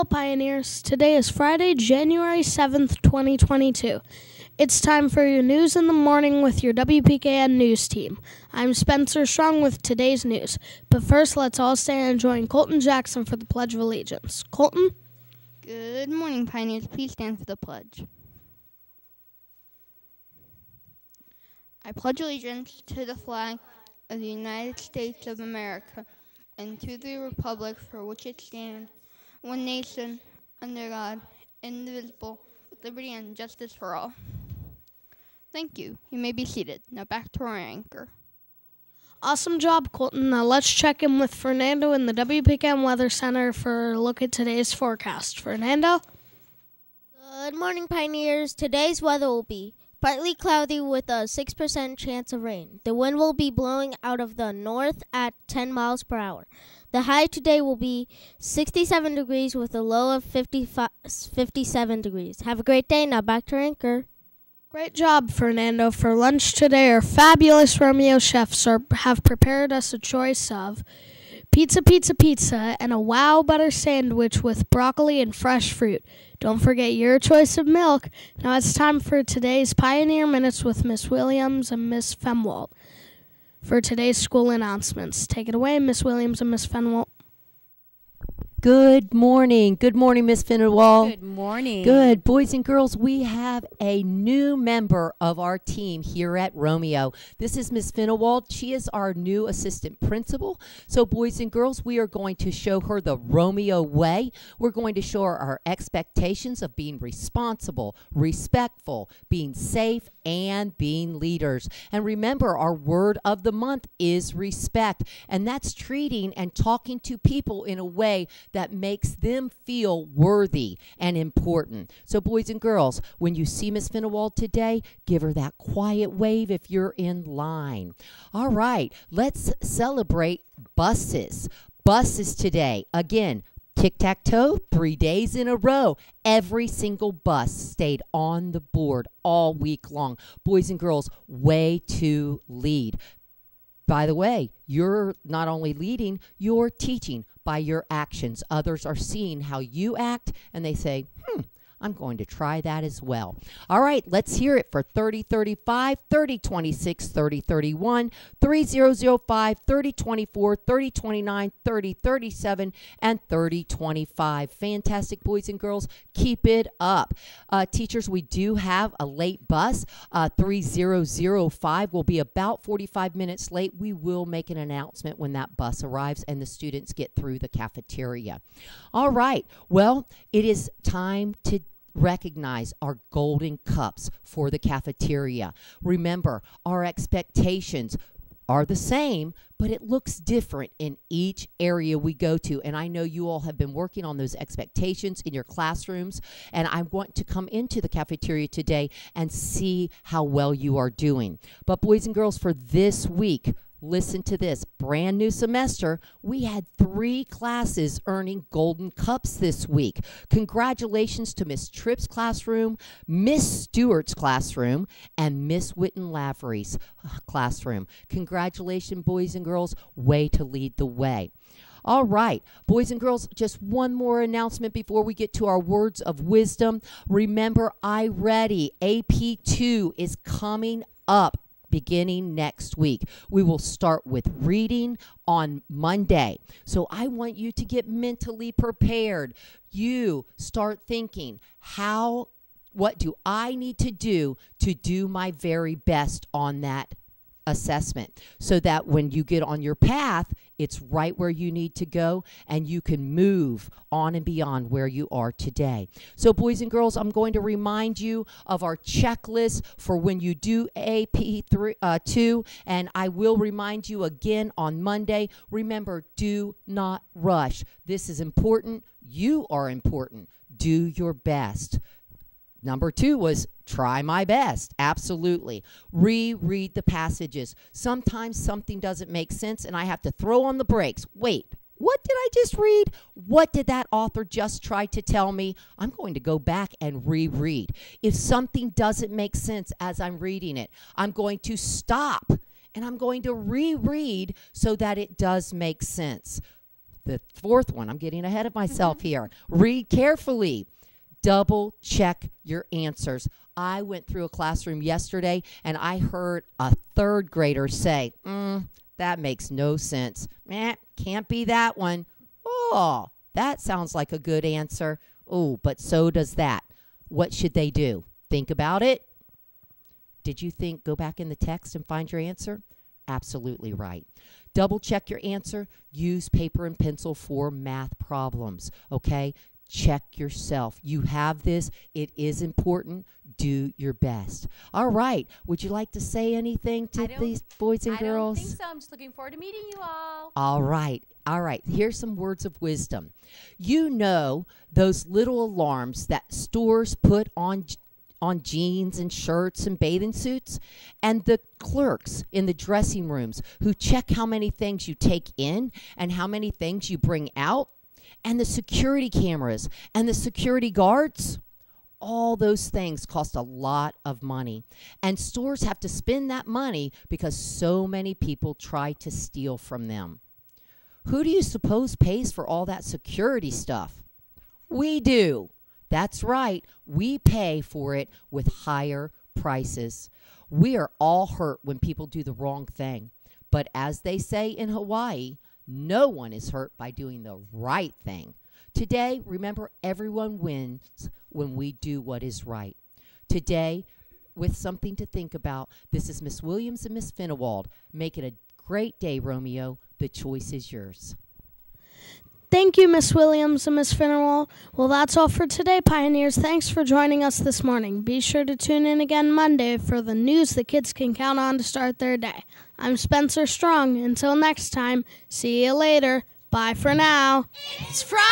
Hello, Pioneers. Today is Friday, January 7th, 2022. It's time for your news in the morning with your WPKN news team. I'm Spencer Strong with today's news. But first, let's all stand and join Colton Jackson for the Pledge of Allegiance. Colton? Good morning, Pioneers. Please stand for the pledge. I pledge allegiance to the flag of the United States of America and to the republic for which it stands, one nation, under God, indivisible, with liberty and justice for all. Thank you. You may be seated. Now back to our anchor. Awesome job, Colton. Now let's check in with Fernando in the WPKN Weather Center for a look at today's forecast. Fernando? Good morning, Pioneers. Today's weather will be partly cloudy with a 6% chance of rain. The wind will be blowing out of the north at 10 miles per hour. The high today will be 67 degrees with a low of 55, 57 degrees. Have a great day. Now back to Anchor. Great job, Fernando. For lunch today, our fabulous Romeo chefs are, have prepared us a choice of pizza, pizza, pizza, and a wow butter sandwich with broccoli and fresh fruit. Don't forget your choice of milk. Now it's time for today's Pioneer Minutes with Miss Williams and Miss Femwalt. For today's school announcements, take it away, Miss Williams and Miss Fenwalt. Good morning. Good morning, Miss Finnerwall. Good morning. Good. Boys and girls, we have a new member of our team here at Romeo. This is Miss Finnerwald. She is our new assistant principal. So, boys and girls, we are going to show her the Romeo way. We're going to show her our expectations of being responsible, respectful, being safe, and being leaders. And remember, our word of the month is respect, and that's treating and talking to people in a way that makes them feel worthy and important. So, boys and girls, when you see Miss Finnerwald today, give her that quiet wave if you're in line. All right, let's celebrate buses. Buses today. Again, Tic tac toe, three days in a row. Every single bus stayed on the board all week long. Boys and girls, way to lead. By the way, you're not only leading, you're teaching by your actions. Others are seeing how you act and they say, hmm, I'm going to try that as well. All right, let's hear it for 3035, 3026, 3031, 3005, 3024, 3029, 3037, and 3025. Fantastic, boys and girls. Keep it up. Uh, teachers, we do have a late bus. Uh, 3005 will be about 45 minutes late. We will make an announcement when that bus arrives and the students get through the cafeteria. All right, well, it is time to recognize our golden cups for the cafeteria. Remember, our expectations are the same, but it looks different in each area we go to. And I know you all have been working on those expectations in your classrooms. And I want to come into the cafeteria today and see how well you are doing. But, boys and girls, for this week, Listen to this brand new semester. We had three classes earning golden cups this week. Congratulations to Miss Tripp's classroom, Miss Stewart's classroom, and Miss Witten Lavery's uh, classroom. Congratulations, boys and girls. Way to lead the way. All right, boys and girls, just one more announcement before we get to our words of wisdom. Remember, iReady AP2 is coming up beginning next week. We will start with reading on Monday. So I want you to get mentally prepared. You start thinking, how what do I need to do to do my very best on that assessment so that when you get on your path, it's right where you need to go and you can move on and beyond where you are today. So, boys and girls, I'm going to remind you of our checklist for when you do AP3, uh, 2, and I will remind you again on Monday. Remember, do not rush. This is important. You are important. Do your best. Number two was try my best. Absolutely. Reread the passages. Sometimes something doesn't make sense and I have to throw on the brakes. Wait, what did I just read? What did that author just try to tell me? I'm going to go back and reread. If something doesn't make sense as I'm reading it, I'm going to stop and I'm going to reread so that it does make sense. the fourth one, I'm getting ahead of myself mm-hmm. here. Read carefully. Double check your answers. I went through a classroom yesterday and I heard a third grader say, mm, That makes no sense. Eh, can't be that one. Oh, that sounds like a good answer. Oh, but so does that. What should they do? Think about it. Did you think go back in the text and find your answer? Absolutely right. Double check your answer. Use paper and pencil for math problems. Okay? Check yourself. You have this. It is important. Do your best. All right. Would you like to say anything to these boys and I girls? don't think so. I'm just looking forward to meeting you all. All right. All right. Here's some words of wisdom. You know those little alarms that stores put on on jeans and shirts and bathing suits and the clerks in the dressing rooms who check how many things you take in and how many things you bring out and the security cameras and the security guards all those things cost a lot of money. And stores have to spend that money because so many people try to steal from them. Who do you suppose pays for all that security stuff? We do. That's right. We pay for it with higher prices. We are all hurt when people do the wrong thing. But as they say in Hawaii, no one is hurt by doing the right thing. Today, remember, everyone wins when we do what is right. Today, with something to think about, this is Miss Williams and Miss Finnewald. Make it a great day, Romeo. The choice is yours. Thank you, Miss Williams and Miss Finnerwall. Well, that's all for today, Pioneers. Thanks for joining us this morning. Be sure to tune in again Monday for the news the kids can count on to start their day. I'm Spencer Strong. Until next time, see you later. Bye for now. It's Friday!